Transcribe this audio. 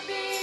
to be.